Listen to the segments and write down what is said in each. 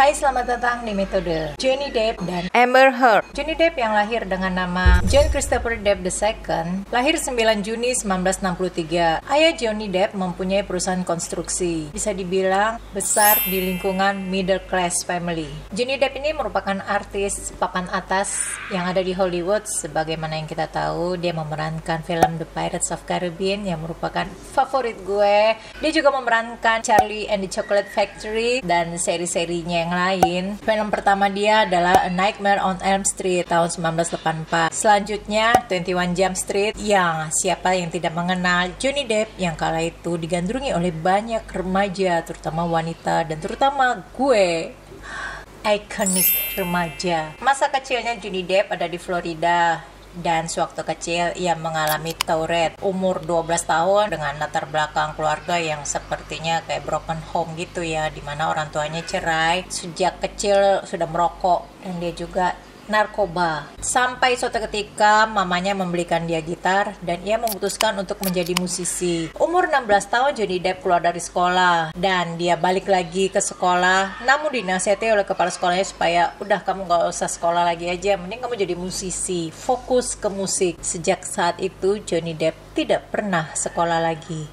Hai, selamat datang di metode Johnny Depp dan Amber Heard. Johnny Depp yang lahir dengan nama John Christopher Depp II, lahir 9 Juni 1963. Ayah Johnny Depp mempunyai perusahaan konstruksi. Bisa dibilang besar di lingkungan middle class family. Johnny Depp ini merupakan artis papan atas yang ada di Hollywood. Sebagaimana yang kita tahu, dia memerankan film The Pirates of Caribbean yang merupakan favorit gue. Dia juga memerankan Charlie and the Chocolate Factory dan seri-serinya yang yang lain, film pertama dia adalah A Nightmare on Elm Street tahun 1984. Selanjutnya 21 Jump Street yang siapa yang tidak mengenal Johnny Depp yang kala itu digandrungi oleh banyak remaja terutama wanita dan terutama gue ikonik remaja. Masa kecilnya Johnny Depp ada di Florida dan sewaktu kecil ia mengalami Tourette umur 12 tahun dengan latar belakang keluarga yang sepertinya kayak broken home gitu ya di mana orang tuanya cerai. Sejak kecil sudah merokok dan dia juga narkoba. Sampai suatu ketika mamanya membelikan dia gitar dan ia memutuskan untuk menjadi musisi. Umur 16 tahun Johnny Depp keluar dari sekolah dan dia balik lagi ke sekolah. Namun dinasihati oleh kepala sekolahnya supaya udah kamu gak usah sekolah lagi aja mending kamu jadi musisi. Fokus ke musik. Sejak saat itu Johnny Depp tidak pernah sekolah lagi.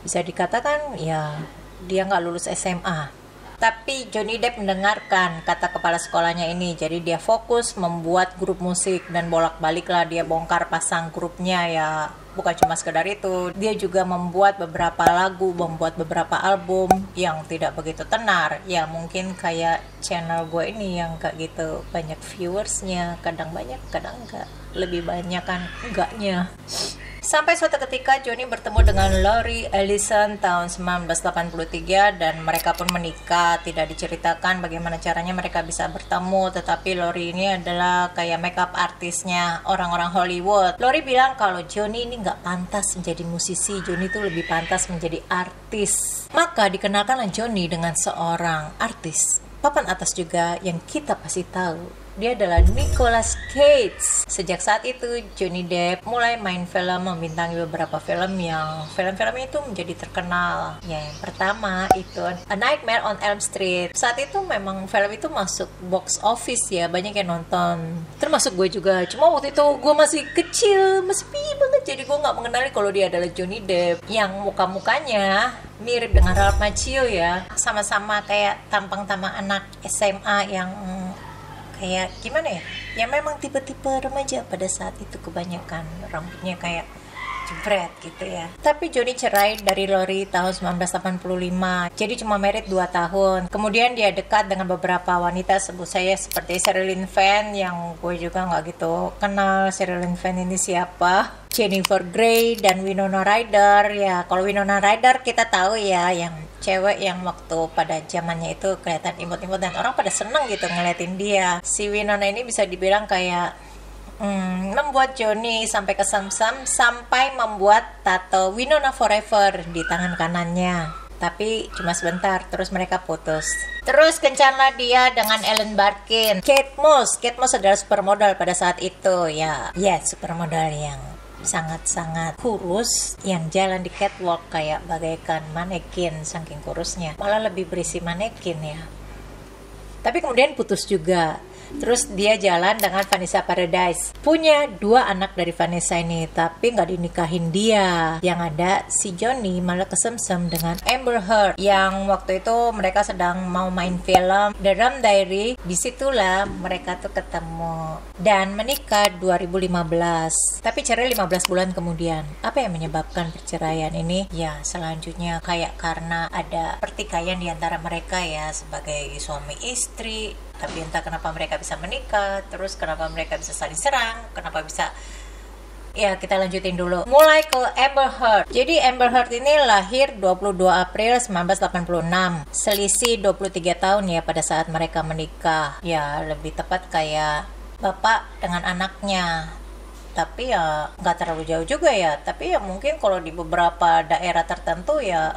Bisa dikatakan ya dia nggak lulus SMA tapi Johnny Depp mendengarkan kata kepala sekolahnya ini, jadi dia fokus membuat grup musik dan bolak-balik lah dia bongkar pasang grupnya ya. Bukan cuma sekedar itu. Dia juga membuat beberapa lagu membuat beberapa album yang tidak begitu tenar. Ya mungkin kayak channel gue ini yang kayak gitu. Banyak viewersnya. Kadang banyak kadang enggak. Lebih banyak kan enggaknya Sampai suatu ketika Johnny bertemu dengan Lori Ellison tahun 1983 dan mereka pun menikah. Tidak diceritakan bagaimana caranya mereka bisa bertemu, tetapi Lori ini adalah kayak makeup artisnya orang-orang Hollywood. Lori bilang kalau Johnny ini nggak pantas menjadi musisi, Johnny itu lebih pantas menjadi artis. Maka dikenalkanlah Johnny dengan seorang artis papan atas juga yang kita pasti tahu dia adalah Nicolas Cage. Sejak saat itu Johnny Depp mulai main film membintangi beberapa film yang film-film itu menjadi terkenal. Ya, yang pertama itu A Nightmare on Elm Street. Saat itu memang film itu masuk box office ya, banyak yang nonton. Termasuk gue juga. Cuma waktu itu gue masih kecil, masih pi banget jadi gue nggak mengenali kalau dia adalah Johnny Depp yang muka-mukanya mirip dengan Ralph Macchio ya sama-sama kayak tampang-tampang anak SMA yang kayak gimana ya? Ya memang tipe-tipe remaja pada saat itu kebanyakan rambutnya kayak jebret gitu ya. Tapi Johnny cerai dari Lori tahun 1985. Jadi cuma merit 2 tahun. Kemudian dia dekat dengan beberapa wanita sebut saya seperti Sherilyn Fenn yang gue juga nggak gitu kenal Sherilyn Fenn ini siapa. Jennifer Grey dan Winona Ryder ya. Kalau Winona Ryder kita tahu ya yang cewek yang waktu pada zamannya itu kelihatan imut-imut dan orang pada seneng gitu ngeliatin dia. Si Winona ini bisa dibilang kayak Hmm, membuat Johnny sampai ke Samsam sampai membuat tato Winona Forever di tangan kanannya. Tapi cuma sebentar, terus mereka putus. Terus kencanlah dia dengan Ellen Barkin. Kate Moss, Kate Moss adalah supermodel pada saat itu ya. Ya, supermodel yang sangat-sangat kurus yang jalan di catwalk kayak bagaikan manekin saking kurusnya malah lebih berisi manekin ya tapi kemudian putus juga Terus dia jalan dengan Vanessa Paradise. Punya dua anak dari Vanessa ini, tapi nggak dinikahin dia. Yang ada si Johnny malah kesemsem dengan Amber Heard. Yang waktu itu mereka sedang mau main film The Rum Diary. Di situlah mereka tuh ketemu dan menikah 2015. Tapi cerai 15 bulan kemudian. Apa yang menyebabkan perceraian ini? Ya selanjutnya kayak karena ada pertikaian di antara mereka ya sebagai suami istri tapi entah kenapa mereka bisa menikah terus kenapa mereka bisa saling serang kenapa bisa Ya, kita lanjutin dulu. Mulai ke Amber Heard. Jadi Amber Heard ini lahir 22 April 1986. Selisih 23 tahun ya pada saat mereka menikah. Ya, lebih tepat kayak bapak dengan anaknya. Tapi ya nggak terlalu jauh juga ya. Tapi ya mungkin kalau di beberapa daerah tertentu ya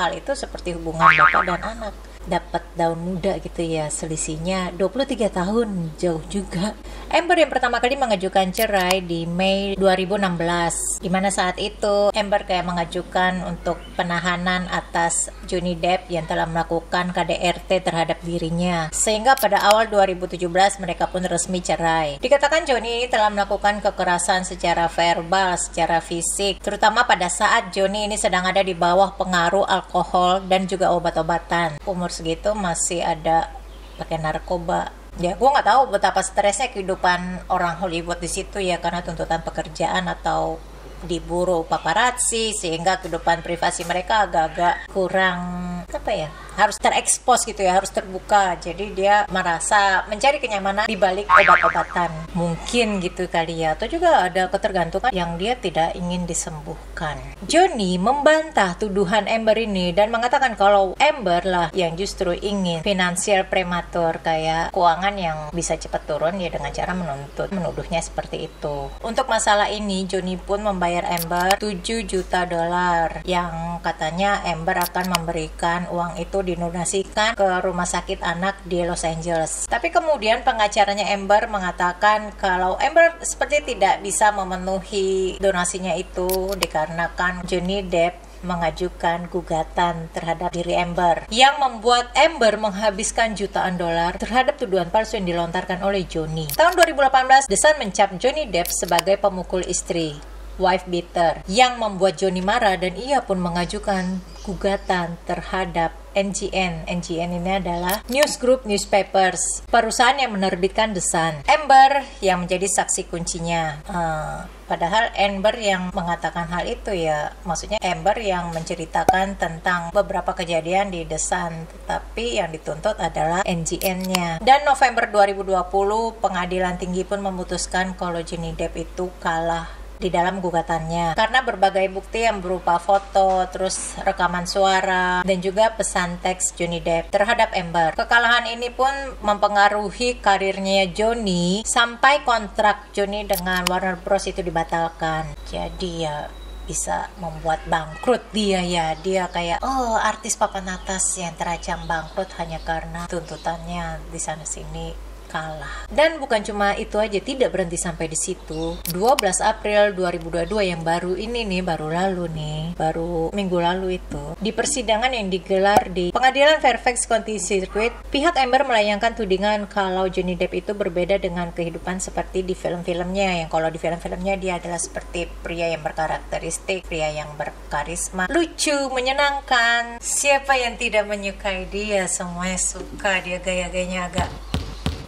hal itu seperti hubungan bapak dan anak dapat daun muda gitu ya selisihnya. 23 tahun jauh juga. Amber yang pertama kali mengajukan cerai di Mei 2016 di mana saat itu? Amber kayak mengajukan untuk penahanan atas Johnny Depp yang telah melakukan KDRT terhadap dirinya. Sehingga pada awal 2017 mereka pun resmi cerai. Dikatakan Johnny ini telah melakukan kekerasan secara verbal secara fisik. Terutama pada saat Johnny ini sedang ada di bawah pengaruh alkohol dan juga obat-obatan. Umur segitu masih ada pakai narkoba. Ya, gue nggak tahu betapa stresnya kehidupan orang Hollywood di situ ya karena tuntutan pekerjaan atau diburu paparazzi sehingga kehidupan privasi mereka agak-agak kurang apa ya harus terekspos gitu ya harus terbuka. Jadi dia merasa mencari kenyamanan di balik obat-obatan. Mungkin gitu kali ya. Atau juga ada ketergantungan yang dia tidak ingin disembuhkan. Johnny membantah tuduhan Amber ini dan mengatakan kalau Amber lah yang justru ingin finansial prematur kayak keuangan yang bisa cepat turun ya dengan cara menuntut menuduhnya seperti itu. Untuk masalah ini Johnny pun membayar Amber 7 juta dolar yang katanya Amber akan memberikan uang itu didonasikan ke rumah sakit anak di Los Angeles. Tapi kemudian pengacaranya Amber mengatakan kalau Amber seperti tidak bisa memenuhi donasinya itu dikarenakan Johnny Depp mengajukan gugatan terhadap diri Amber yang membuat Amber menghabiskan jutaan dolar terhadap tuduhan palsu yang dilontarkan oleh Johnny. Tahun 2018, The Sun mencap Johnny Depp sebagai pemukul istri wife beater yang membuat Johnny marah dan ia pun mengajukan gugatan terhadap NGN. NGN ini adalah News Group Newspapers, perusahaan yang menerbitkan The Sun. Amber yang menjadi saksi kuncinya. Uh, padahal Amber yang mengatakan hal itu ya, maksudnya Amber yang menceritakan tentang beberapa kejadian di The Sun, tetapi yang dituntut adalah NGN-nya. Dan November 2020, pengadilan tinggi pun memutuskan kalau Johnny Depp itu kalah di dalam gugatannya karena berbagai bukti yang berupa foto, terus rekaman suara dan juga pesan teks Johnny Depp terhadap Amber. Kekalahan ini pun mempengaruhi karirnya Johnny sampai kontrak Johnny dengan Warner Bros itu dibatalkan. Jadi ya bisa membuat bangkrut dia ya dia kayak oh artis papan atas yang terancam bangkrut hanya karena tuntutannya di sana sini kalah. Dan bukan cuma itu aja, tidak berhenti sampai di situ. 12 April 2022 yang baru ini nih, baru lalu nih, baru minggu lalu itu, di persidangan yang digelar di Pengadilan Fairfax County Circuit, pihak Amber melayangkan tudingan kalau Johnny Depp itu berbeda dengan kehidupan seperti di film-filmnya, yang kalau di film-filmnya dia adalah seperti pria yang berkarakteristik, pria yang berkarisma, lucu, menyenangkan. Siapa yang tidak menyukai dia? Semuanya suka dia gaya-gayanya agak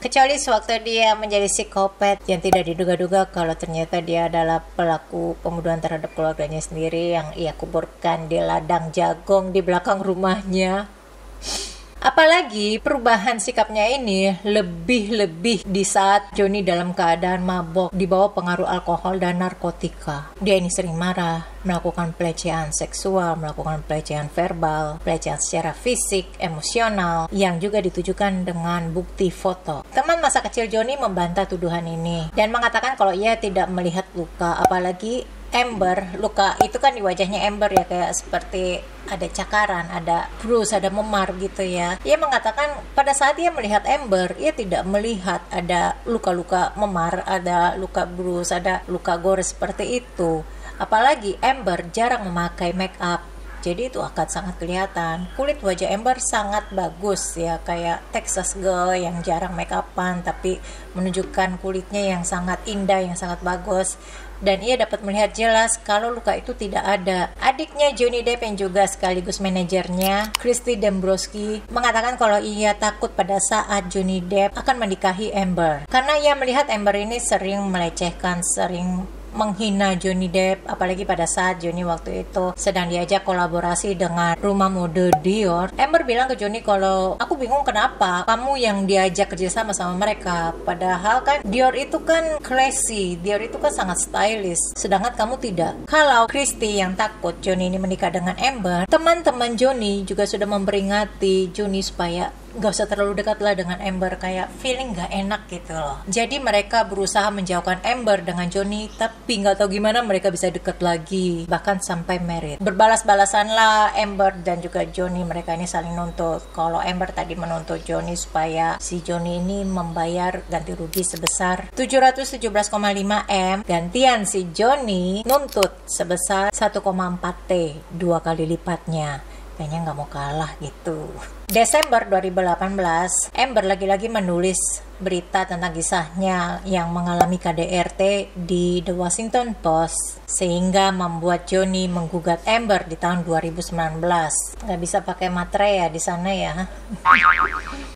kecuali sewaktu dia menjadi psikopat yang tidak diduga-duga kalau ternyata dia adalah pelaku pembunuhan terhadap keluarganya sendiri yang ia kuburkan di ladang jagung di belakang rumahnya. Apalagi perubahan sikapnya ini lebih-lebih di saat Joni dalam keadaan mabok di bawah pengaruh alkohol dan narkotika. Dia ini sering marah, melakukan pelecehan seksual, melakukan pelecehan verbal, pelecehan secara fisik, emosional, yang juga ditujukan dengan bukti foto. Teman masa kecil Joni membantah tuduhan ini dan mengatakan kalau ia tidak melihat luka, apalagi Ember, luka itu kan di wajahnya Ember ya kayak seperti ada cakaran, ada bruise, ada memar gitu ya. Ia mengatakan pada saat ia melihat Ember, ia tidak melihat ada luka-luka memar, ada luka bruise, ada luka gore seperti itu. Apalagi Ember jarang memakai make up. Jadi itu akan sangat kelihatan. Kulit wajah Ember sangat bagus ya, kayak Texas girl yang jarang make upan tapi menunjukkan kulitnya yang sangat indah, yang sangat bagus dan ia dapat melihat jelas kalau luka itu tidak ada. Adiknya Johnny Depp yang juga sekaligus manajernya, Christy Dembrowski, mengatakan kalau ia takut pada saat Johnny Depp akan menikahi Amber. Karena ia melihat Amber ini sering melecehkan, sering menghina Johnny Depp apalagi pada saat Johnny waktu itu sedang diajak kolaborasi dengan rumah mode Dior. Amber bilang ke Johnny kalau aku bingung kenapa kamu yang diajak kerjasama sama mereka. Padahal kan Dior itu kan classy Dior itu kan sangat stylish. Sedangkan kamu tidak. Kalau Christy yang takut Johnny ini menikah dengan Amber teman-teman Johnny juga sudah memperingati Johnny supaya nggak usah terlalu dekat lah dengan Amber kayak feeling nggak enak gitu loh. Jadi mereka berusaha menjauhkan Amber dengan Johnny tapi nggak tahu gimana mereka bisa dekat lagi bahkan sampai married. Berbalas-balasan lah Amber dan juga Johnny mereka ini saling nuntut. Kalau Amber tadi menuntut Johnny supaya si Johnny ini membayar ganti rugi sebesar 717,5 M gantian si Johnny nuntut sebesar 1,4 T dua kali lipatnya kayaknya nggak mau kalah gitu. Desember 2018, Amber lagi-lagi menulis berita tentang kisahnya yang mengalami KDRT di The Washington Post sehingga membuat Johnny menggugat Amber di tahun 2019. Nggak bisa pakai materai ya di sana ya.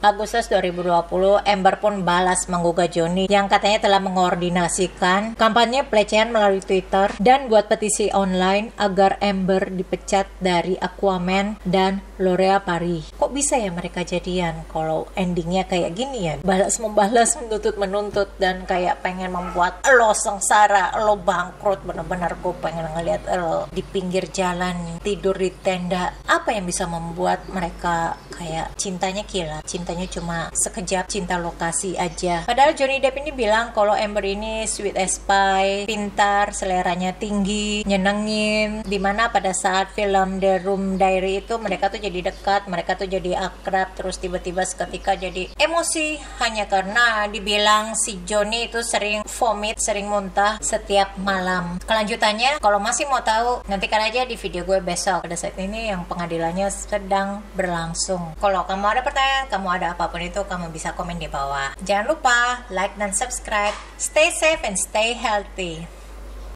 Agustus 2020, Amber pun balas menggugat Johnny yang katanya telah mengordinasikan kampanye pelecehan melalui Twitter dan buat petisi online agar Amber dipecat dari Aquaman dan L'Oreal Paris. Kok bisa ya mereka jadian kalau endingnya kayak gini ya? Balas membalas, menuntut menuntut dan kayak pengen membuat lo sengsara, lo bangkrut. Bener-bener gue pengen ngeliat lo di pinggir jalan tidur di tenda. Apa yang bisa membuat mereka kayak cintanya kilat? Cintanya cuma sekejap, cinta lokasi aja. Padahal Johnny Depp ini bilang kalau Amber ini sweet as pie, pintar, seleranya tinggi, nyenengin. Di mana pada saat film The Room Diary itu mereka tuh jadi dekat, mereka tuh jadi akrab, terus tiba-tiba seketika jadi emosi hanya karena dibilang si Johnny itu sering vomit, sering muntah setiap malam. Kelanjutannya, kalau masih mau tahu, nantikan aja di video gue besok. Pada saat ini yang pengadilannya sedang berlangsung. Kalau kamu ada pertanyaan, kamu ada apa pun itu, kamu bisa komen di bawah. Jangan lupa like dan subscribe. Stay safe and stay healthy.